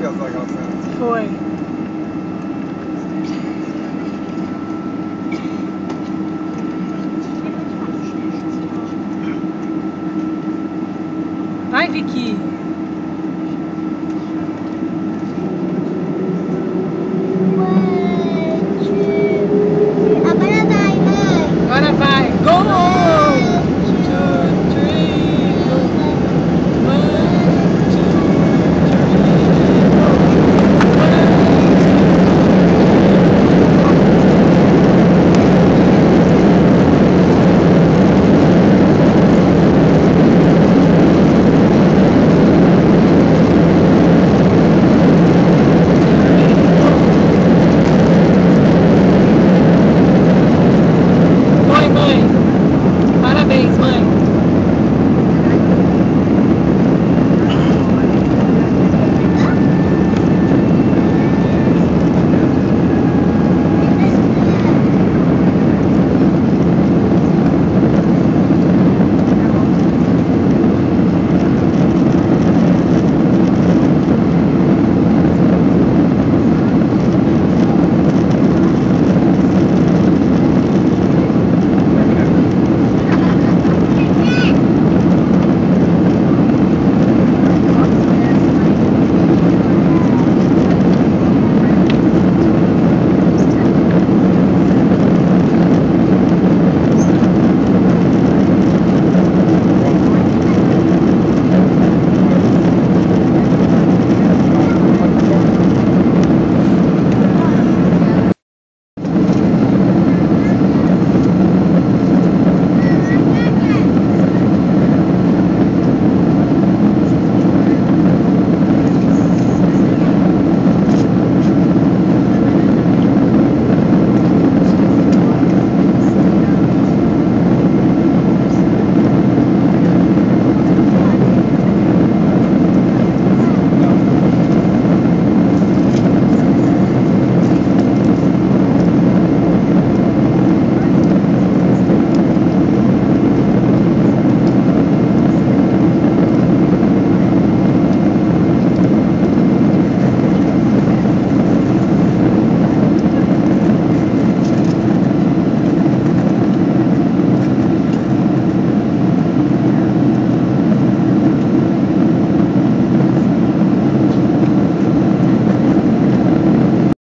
confiança naquela cena. Foi. Vai, Vicky.